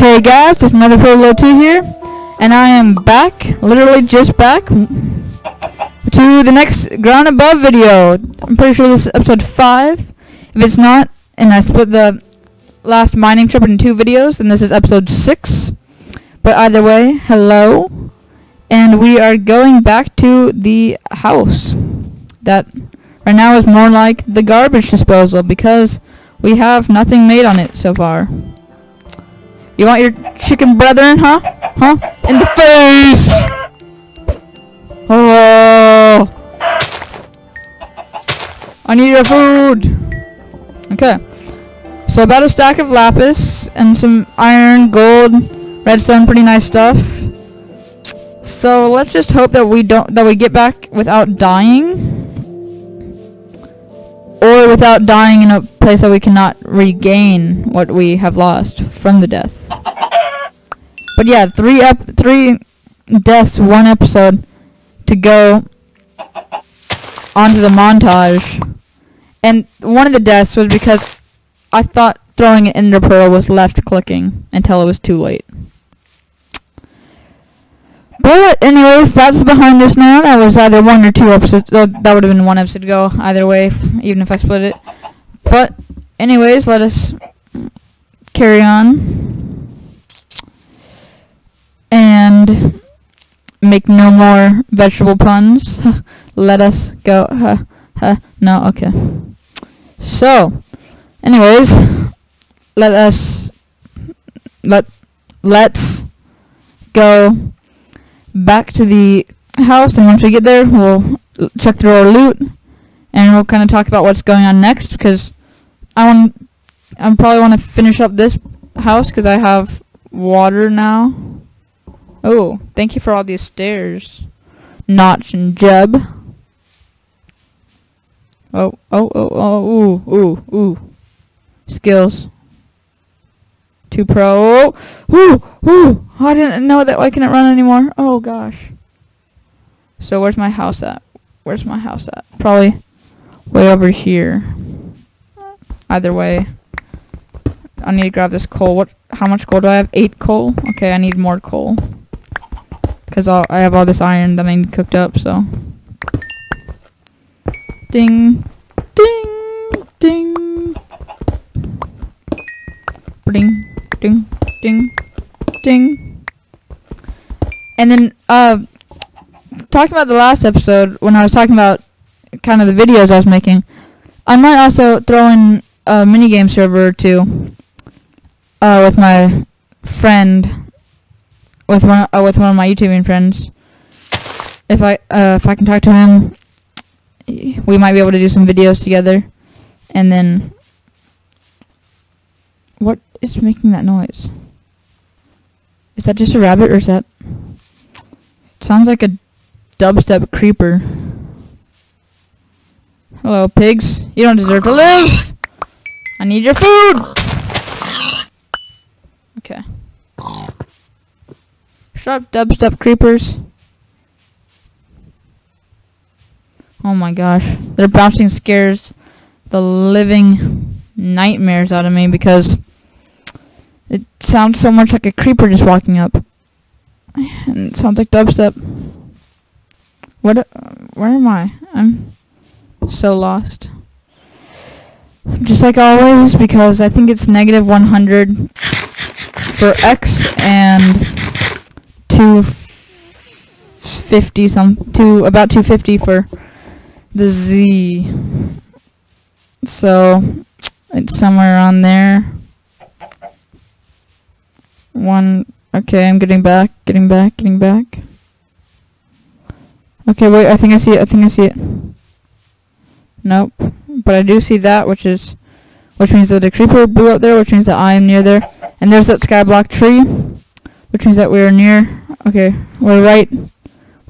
Hey guys, it's netherportal02 here, and I am back, literally just back, to the next Ground Above video. I'm pretty sure this is episode 5. If it's not, and I split the last mining trip into two videos, then this is episode 6. But either way, hello, and we are going back to the house that right now is more like the garbage disposal because we have nothing made on it so far. You want your chicken brethren, huh? Huh? In the face! Oh! I need your food! Okay. So about a stack of lapis and some iron, gold, redstone, pretty nice stuff. So let's just hope that we don't that we get back without dying. Or without dying in a place that we cannot regain what we have lost from the death. But yeah, three up three deaths, one episode to go onto the montage. And one of the deaths was because I thought throwing an ender pearl was left clicking until it was too late. But anyways, that's behind us now. That was either one or two episodes. Uh, that would have been one episode ago. Either way, if, even if I split it. But anyways, let us carry on and make no more vegetable puns. let us go. No, okay. So, anyways, let us let let's go back to the house, and once we get there, we'll check through our loot, and we'll kind of talk about what's going on next, because I want, I probably want to finish up this house, because I have water now. Oh, thank you for all these stairs, Notch and Jeb. Oh, oh, oh, oh, ooh, ooh, ooh. Skills. Two pro. Ooh, ooh. Oh, I didn't know that I couldn't run anymore. Oh gosh. So where's my house at? Where's my house at? Probably way over here. Either way. I need to grab this coal. What? How much coal do I have? Eight coal? Okay, I need more coal. Because I have all this iron that I need cooked up, so. Ding. Ding. Ding. Ding. Ding. Ding. Ding. And then, uh, talking about the last episode, when I was talking about kind of the videos I was making, I might also throw in a minigame server or two, uh, with my friend, with one, uh, with one of my YouTubing friends. If I, uh, if I can talk to him, we might be able to do some videos together, and then, what is making that noise? Is that just a rabbit or is that... It Sounds like a dubstep creeper. Hello, pigs. You don't deserve to live! I need your food! Okay. Shut up, dubstep creepers. Oh my gosh. Their bouncing scares the living nightmares out of me because it sounds so much like a creeper just walking up. And it sounds like dubstep. What? Uh, where am I? I'm so lost. Just like always, because I think it's negative 100 for X and 250 some to about 250 for the Z. So it's somewhere on there. One. Okay, I'm getting back, getting back, getting back. Okay, wait, I think I see it, I think I see it. Nope. But I do see that, which is, which means that the creeper blew up there, which means that I am near there. And there's that skyblock tree, which means that we're near, okay, we're right,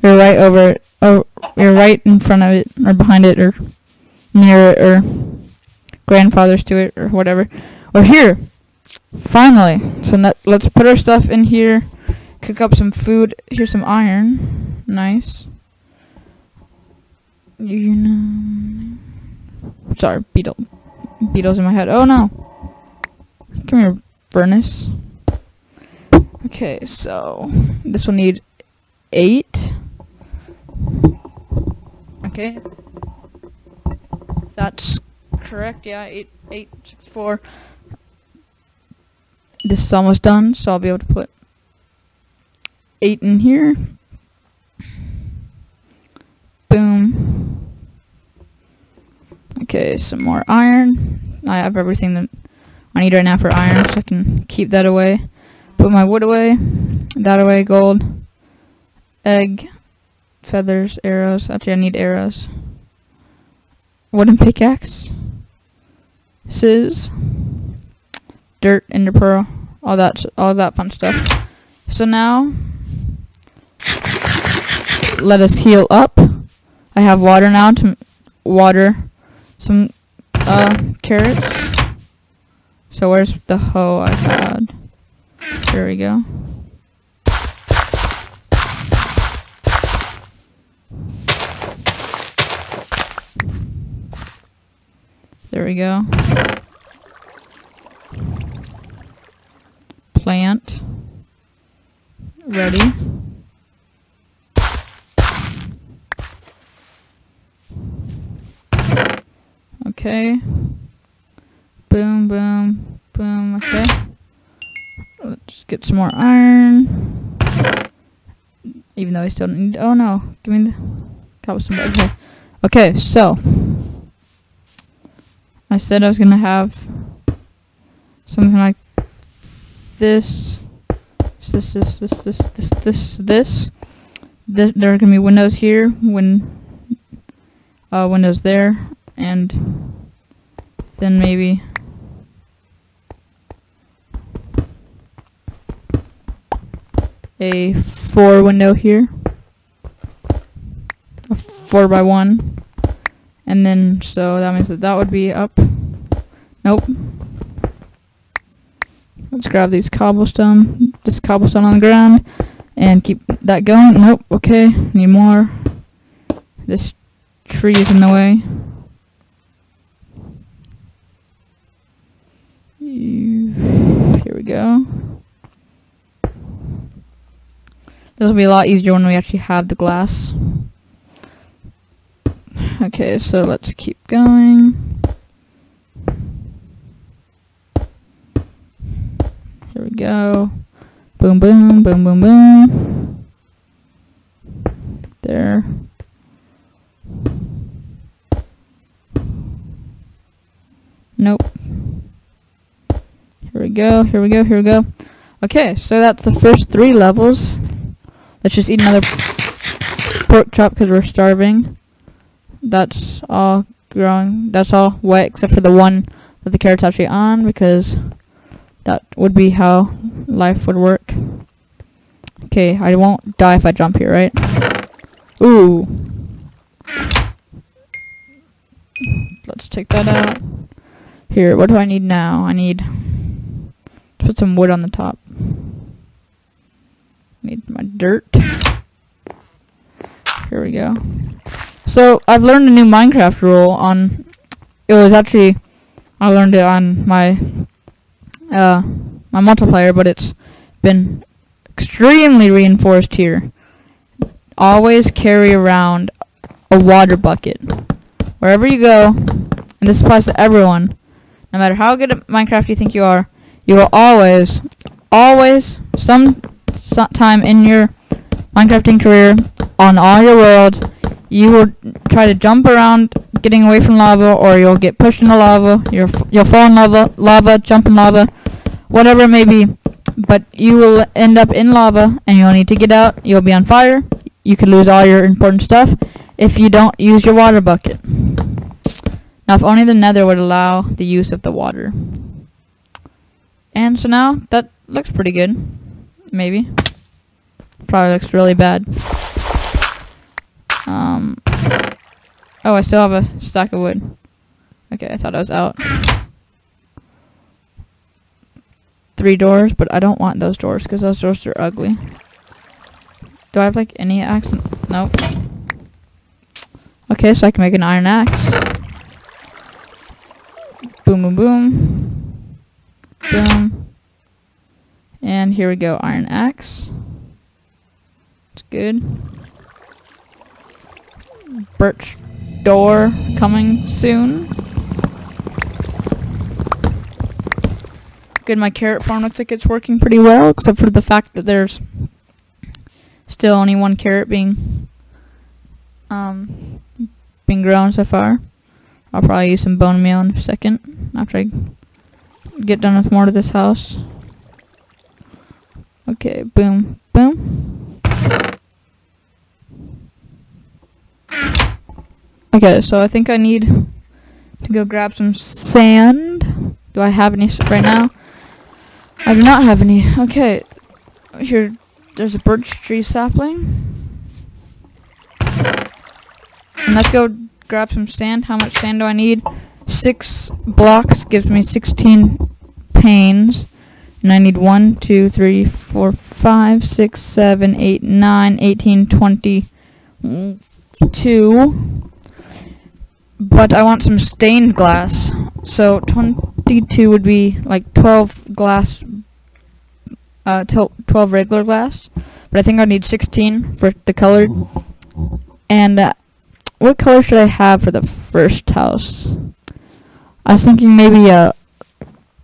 we're right over it, oh, we're right in front of it, or behind it, or near it, or grandfathers to it, or whatever. We're here. Finally. So let's put our stuff in here. Cook up some food. Here's some iron. Nice. You know. Sorry, beetle. Beetles in my head. Oh no. Come here, furnace. Okay, so this will need eight. Okay. That's correct, yeah, eight eight six four. This is almost done, so I'll be able to put eight in here. Boom. Okay, some more iron. I have everything that I need right now for iron, so I can keep that away. Put my wood away, that away, gold, egg, feathers, arrows. Actually, I need arrows. Wooden pickaxe, scissors, dirt, ender pearl, all that, all that fun stuff. So now, let us heal up. I have water now to water some uh, carrots. So where's the hoe I had? There we go. There we go. Plant. Ready. Okay. Boom, boom, boom. Okay. Let's get some more iron. Even though I still need. Oh no! Give me the cobblestone. Okay. Okay. So I said I was gonna have something like this. This, this, this, this, this, this, this. this there are gonna be windows here. When uh, windows there, and then maybe a four window here a four by one and then so that means that that would be up nope let's grab these cobblestone this cobblestone on the ground and keep that going nope okay need more this tree is in the way here we go This will be a lot easier when we actually have the glass. Okay, so let's keep going. Here we go. Boom, boom, boom, boom, boom. There. Nope. Here we go, here we go, here we go. Okay, so that's the first three levels. Let's just eat another pork chop because we're starving. That's all growing. That's all wet except for the one that the carrot's actually on because that would be how life would work. Okay, I won't die if I jump here, right? Ooh. Let's take that out. Here, what do I need now? I need to put some wood on the top. Need my dirt. Here we go. So I've learned a new Minecraft rule on. It was actually I learned it on my uh my multiplayer, but it's been extremely reinforced here. Always carry around a water bucket wherever you go, and this applies to everyone. No matter how good at Minecraft you think you are, you will always, always, some time in your Minecrafting career on all your worlds, you will try to jump around getting away from lava or you'll get pushed into lava, you'll, you'll fall in lava, lava, jump in lava, whatever it may be. But you will end up in lava and you'll need to get out, you'll be on fire, you could lose all your important stuff if you don't use your water bucket. Now if only the nether would allow the use of the water. And so now that looks pretty good. Maybe. Probably looks really bad. Um. Oh, I still have a stack of wood. Okay, I thought I was out. Three doors, but I don't want those doors because those doors are ugly. Do I have like any axe? Nope. Okay, so I can make an iron axe. Boom, boom, boom. Boom. And here we go, iron axe. It's good. Birch door coming soon. Good, my carrot farm looks like it's working pretty well, except for the fact that there's still only one carrot being um being grown so far. I'll probably use some bone meal in a second after I get done with more to this house. Okay, boom, boom. Okay, so I think I need to go grab some sand. Do I have any right now? I do not have any. Okay, here, there's a birch tree sapling. And let's go grab some sand. How much sand do I need? Six blocks gives me 16 panes. And I need 1, 2, 3, 4, 5, 6, 7, 8, 9, 18, 22. But I want some stained glass. So 22 would be like 12 glass, uh, 12 regular glass. But I think I need 16 for the colored. And uh, what color should I have for the first house? I was thinking maybe a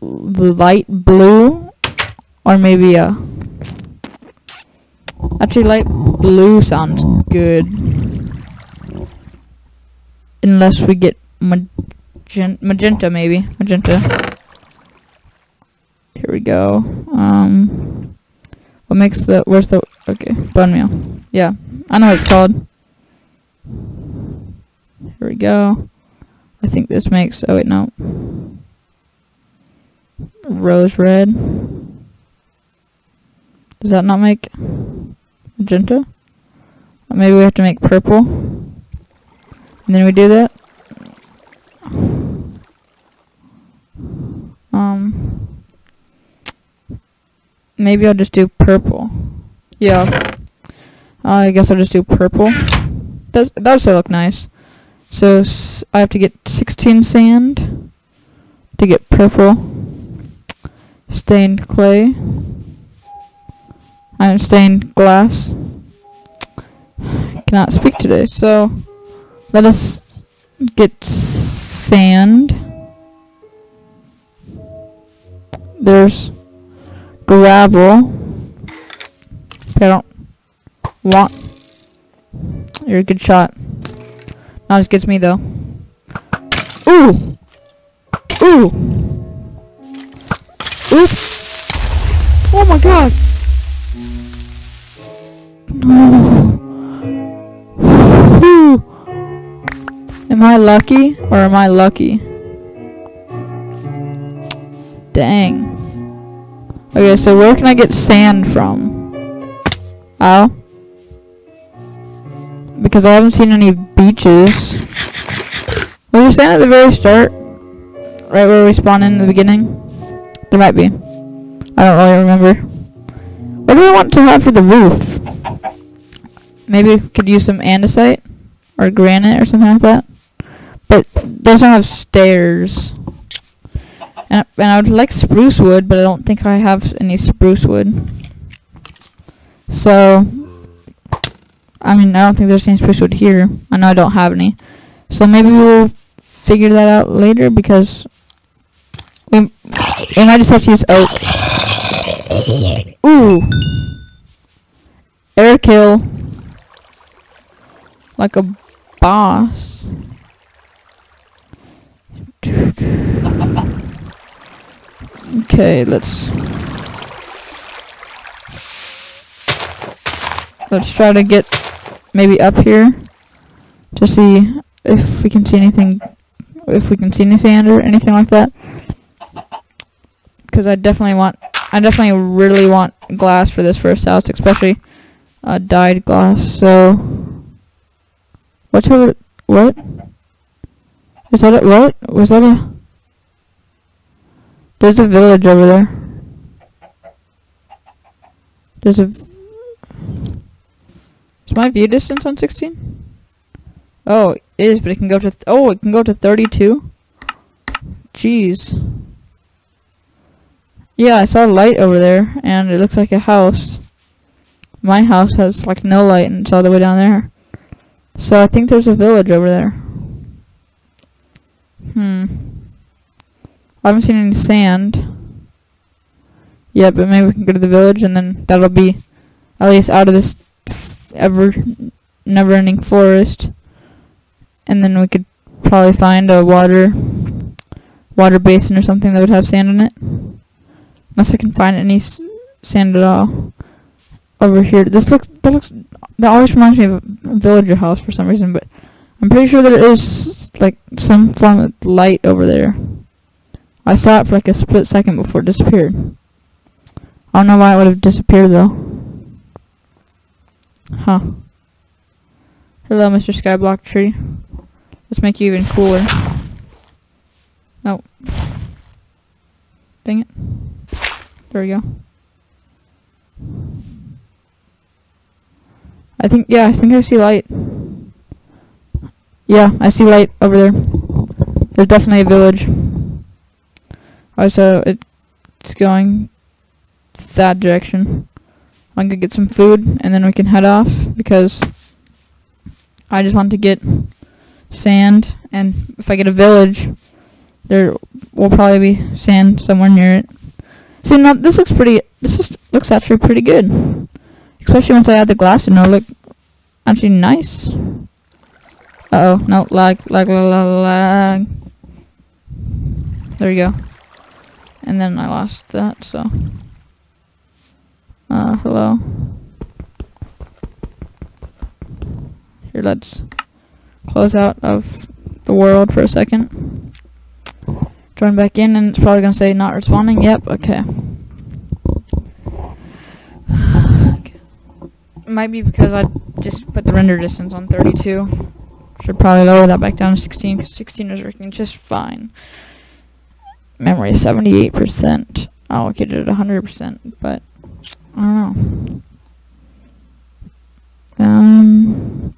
light blue or maybe a actually light blue sounds good unless we get magenta, magenta maybe. Magenta. Here we go. Um what makes the where's the okay bone meal. Yeah I know what it's called. Here we go. I think this makes oh wait no. Rose red. Does that not make magenta? Maybe we have to make purple. And then we do that. Um, maybe I'll just do purple. Yeah. Uh, I guess I'll just do purple. Does that also look nice? So I have to get 16 sand to get purple stained clay, iron stained glass. Cannot speak today, so let us get sand. There's gravel. I don't want. You're a good shot. As good as me though. Ooh! Ooh! Oops! Oh my god! No. Am I lucky or am I lucky? Dang. Okay, so where can I get sand from? Oh? Because I haven't seen any beaches. Was there sand at the very start? Right where we spawned in the beginning? There might be. I don't really remember. What do we want to have for the roof? Maybe we could use some andesite or granite or something like that. But those don't have stairs. And, and I would like spruce wood, but I don't think I have any spruce wood. So, I mean, I don't think there's any spruce wood here. I know I don't have any. So maybe we'll figure that out later because we, we might just have to use oak. Ooh. Air kill. Like a boss. Okay, let's... Let's try to get maybe up here to see if we can see anything, if we can see any sand or anything like that because I definitely want, I definitely really want glass for this first house, especially uh, dyed glass. So, what's over, what? Is that a, what? Was that a, there's a village over there. There's a, is my view distance on 16? Oh, it is, but it can go to, oh, it can go to 32? Jeez. Yeah, I saw a light over there, and it looks like a house. My house has like no light, and it's all the way down there. So I think there's a village over there. Hmm. I haven't seen any sand. Yeah, but maybe we can go to the village, and then that'll be at least out of this ever never-ending forest. And then we could probably find a water water basin or something that would have sand in it. Unless I can find any sand at all over here. This looks that looks that always reminds me of a villager house for some reason, but I'm pretty sure there is like some form of light over there. I saw it for like a split second before it disappeared. I don't know why it would have disappeared though. Huh. Hello, Mr. Skyblock Tree. Let's make you even cooler. Oh. Dang it. There we go. I think, yeah, I think I see light. Yeah, I see light over there. There's definitely a village. Oh, so it's going that direction. I'm gonna get some food and then we can head off because I just want to get sand and if I get a village there will probably be sand somewhere near it. See now this looks pretty this is, looks actually pretty good. Especially once I add the glass and it'll look actually nice. Uh oh, no, lag, lag, lag, lag, lag. There we go. And then I lost that, so. Uh, hello. Here, let's close out of the world for a second. Join back in, and it's probably gonna say not responding. Yep, okay. Might be because I just put the render distance on 32. Should probably lower that back down to 16, because 16 is working just fine. Memory 78%. Allocated at 100%, but I don't know. Um.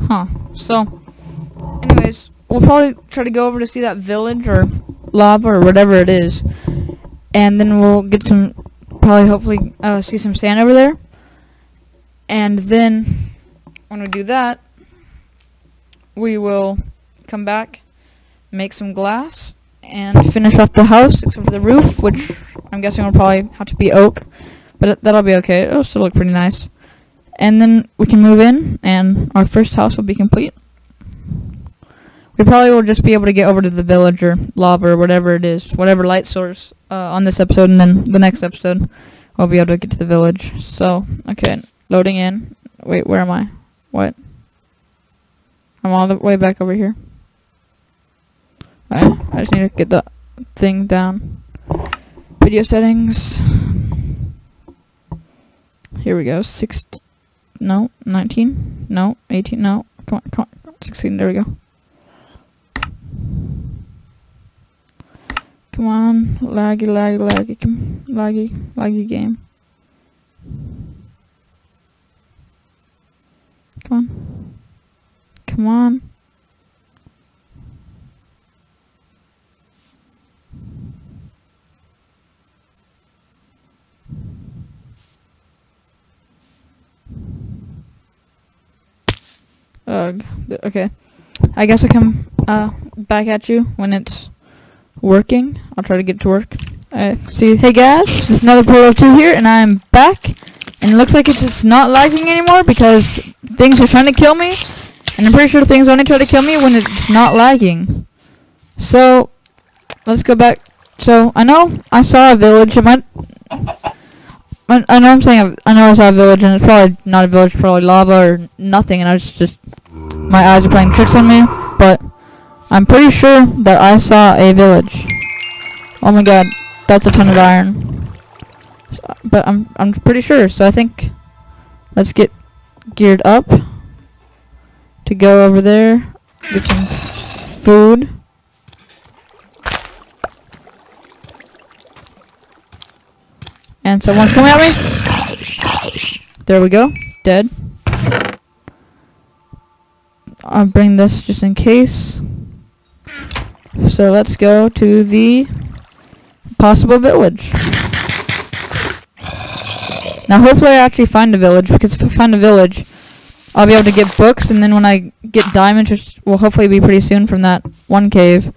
Huh. So, anyways, we'll probably try to go over to see that village or lava or whatever it is, and then we'll get some, probably hopefully uh, see some sand over there, and then when we do that, we will come back, make some glass, and finish off the house except for the roof, which I'm guessing will probably have to be oak, but that'll be okay. It'll still look pretty nice. And then we can move in, and our first house will be complete. We probably will just be able to get over to the village or lava or whatever it is, whatever light source uh, on this episode, and then the next episode we'll be able to get to the village. So, okay, loading in. Wait, where am I? What? I'm all the way back over here. Alright, I just need to get the thing down. Video settings. Here we go. Six. No, 19. No, 18. No, come on, come on. 16. There we go. Come on, laggy, laggy, laggy, laggy, laggy game. Come on. Come on. Ugh. Okay. I guess I come uh back at you when it's working. I'll try to get to work. Uh, see, hey guys, it's netherportal02 here, and I'm back. And it looks like it's not lagging anymore because things are trying to kill me. And I'm pretty sure things only try to kill me when it's not lagging. So, let's go back. So, I know I saw a village. Might... I, I know I'm saying I, I know I saw a village, and it's probably not a village, probably lava or nothing, and I was just... My eyes are playing tricks on me, but... I'm pretty sure that I saw a village. Oh my god, that's a ton of iron. So, but I'm I'm pretty sure, so I think let's get geared up to go over there, get some food. And someone's coming at me. There we go. Dead. I'll bring this just in case. So let's go to the possible village. Now, hopefully, I actually find a village because if I find a village, I'll be able to get books, and then when I get diamonds, which will hopefully be pretty soon from that one cave,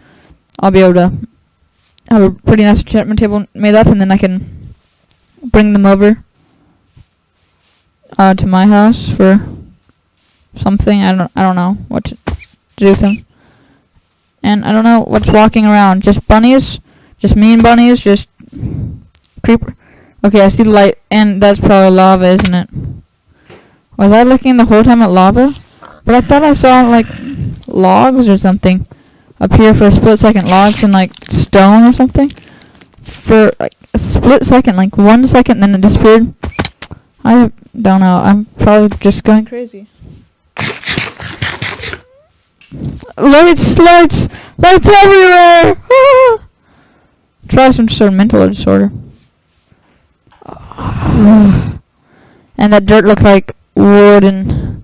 I'll be able to have a pretty nice enchantment table made up, and then I can bring them over uh, to my house for something. I don't I don't know what to do with them. And I don't know what's walking around. Just bunnies? Just mean bunnies? Just creeper? Okay, I see light, and that's probably lava, isn't it? Was I looking the whole time at lava? But I thought I saw, like, logs or something up here for a split second. Logs and, like, stone or something. For, like, a split second, like, one second, then it disappeared. I don't know. I'm probably just going crazy. Lights, lights, lights everywhere! Try some sort of mental disorder. and that dirt looks like wood and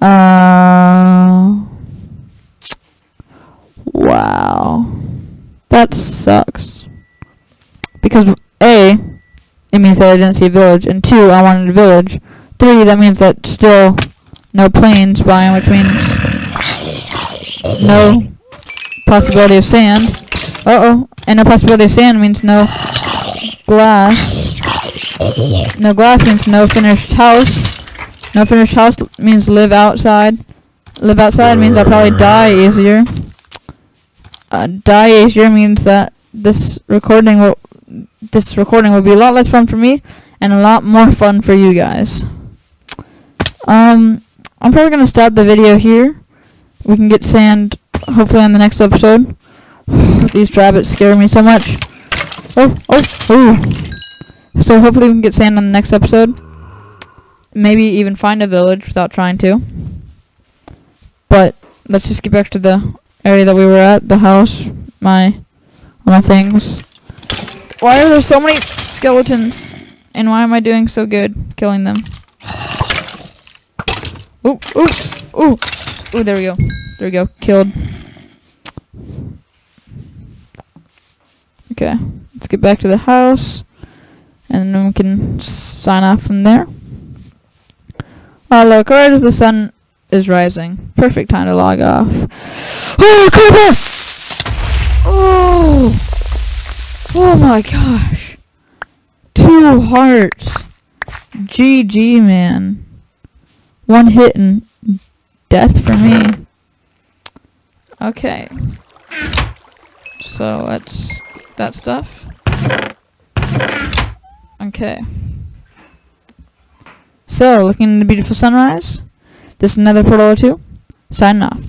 uh wow. That sucks. Because a it means that I didn't see a village and two I wanted a village. Three that means that still no plains biome which means no possibility of sand. Uh oh and no possibility of sand means no glass. No glass means no finished house. No finished house means live outside. Live outside means I'll probably die easier. Uh, die easier means that this recording will this recording will be a lot less fun for me and a lot more fun for you guys. Um, I'm probably gonna stop the video here. We can get sand hopefully on the next episode. These rabbits scare me so much. Oh, oh, oh. So hopefully we can get sand on the next episode. Maybe even find a village without trying to. But let's just get back to the area that we were at, the house, my my things. Why are there so many skeletons? And why am I doing so good killing them? Ooh, ooh, ooh. Ooh, there we go. There we go. Killed. Okay. Let's get back to the house. And then we can sign off from there. Oh, look, right as the sun is rising. Perfect time to log off. Oh! Oh! Oh my gosh. Two hearts. GG, man. One hit and death for me. Okay. So, let's that stuff. Okay. So, looking at the beautiful sunrise. This is netherportal02. Signing off.